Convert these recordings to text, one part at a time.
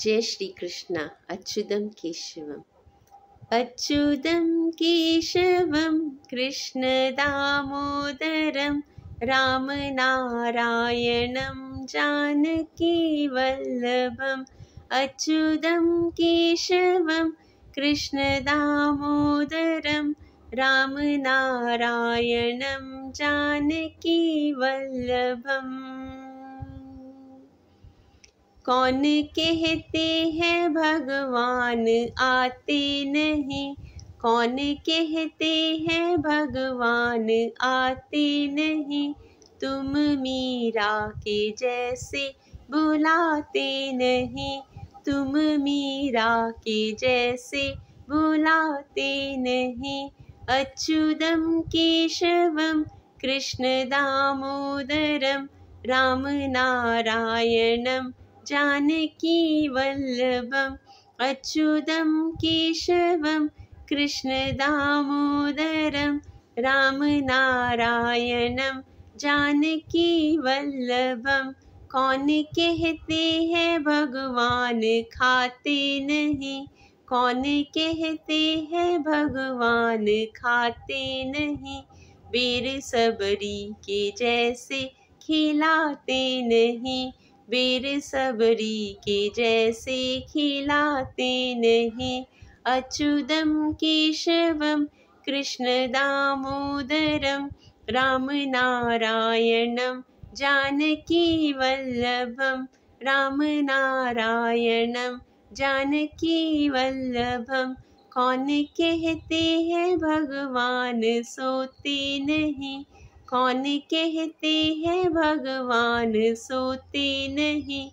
जय श्री कृष्ण। अच्युतम केशवम। अच्युतं केशवं कृष्णदामोदरं रामनारायणं जानकीवल्लभम् अच्युतं केशवं कृष्णदामोदरं रामनारायणं जानकीवल्लभम् कौन कहते हैं भगवान आते नहीं? कौन कहते हैं भगवान आते नहीं? तुम मीरा के जैसे बुलाते नहीं। तुम मीरा के जैसे बुलाते नहीं। अच्युतम केशवम, कृष्ण दामोदरम, राम नारायणम जानकी वल्लभम कृष्ण दामोदरम, राम नारायणम, जानकी वल्लभम। कौन कहते हैं भगवान खाते नहीं? कौन कहते हैं भगवान खाते नहीं? बेर सबरी के जैसे खिलाते नहीं। बेर सबरी के जैसे खिलाते नहीं। अच्युतम केशवम कृष्ण दामोदरम, राम नारायणम, जानकी वल्लभम, राम नारायणम, जानकी वल्लभम। कौन कहते हैं भगवान सोते नहीं? कौन कहते हैं, भगवान सोते नहीं।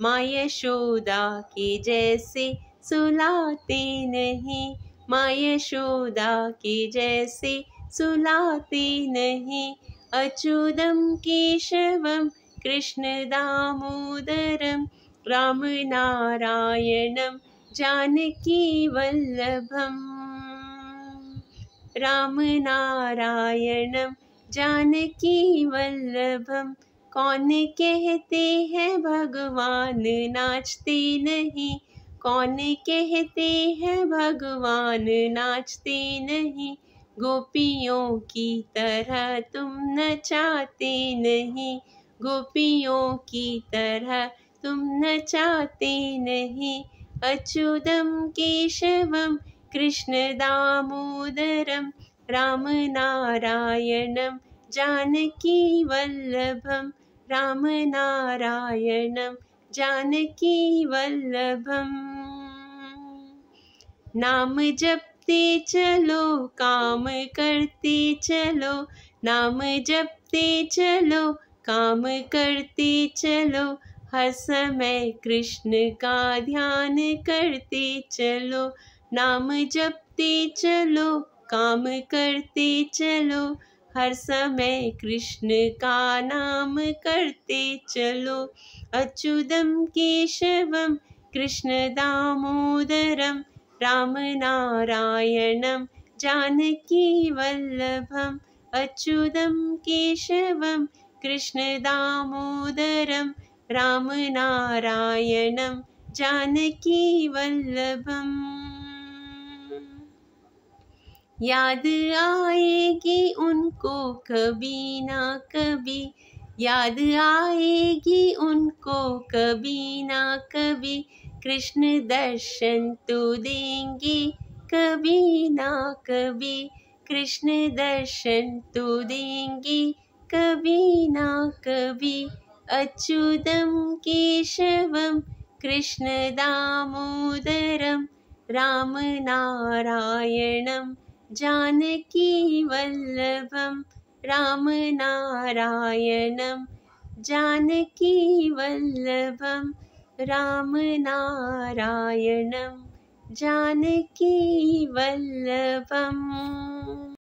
माँ यशोदा के जैसे सुलाते नहीं। माँ यशोदा के जैसे सुलाते नहीं। अच्युतम केशवम, कृष्ण दामोदरम, राम नारायणम, जानकी वल्लभम। राम नारायणम जानकी वल्लभम, कौन कहते हैं भगवान नाचते नहीं? कौन कहते हैं भगवान नाचते नहीं? गोपियों की तरह तुम नचाते नहीं। गोपियों की तरह तुम नचाते नहीं। अच्युतम केशवम, कृष्ण दामोदरम राम नारायणम जानकी वल्लभम राम नारायणम जानकी वल्लभम नाम जपते चलो, काम करते चलो, नाम जपते चलो, काम करते चलो, हर समय कृष्ण का ध्यान करते चलो, नाम जपते चलो काम करते चलो। हर समय कृष्ण का नाम करते चलो। अच्युतम केशवम, कृष्ण दामोदरम रामनारायणं जानकीवल्लभम् अच्युतं केशवं कृष्णदामोदरं रामनारायणं जानकीवल्लभम् याद आएगी उनको कभी ना कभी, याद आएगी उनको कभी ना कभी, कृष्ण दर्शन तो देंगे कभी ना कभी, कृष्ण दर्शन तो देंगे कभी ना कभी, अच्युतम केशवम, कृष्ण दामोदरम, राम नारायणम। जानकी वल्लभम राम नारायणम। जानकी वल्लभम रामनारायणं जानकी वल्लभम्।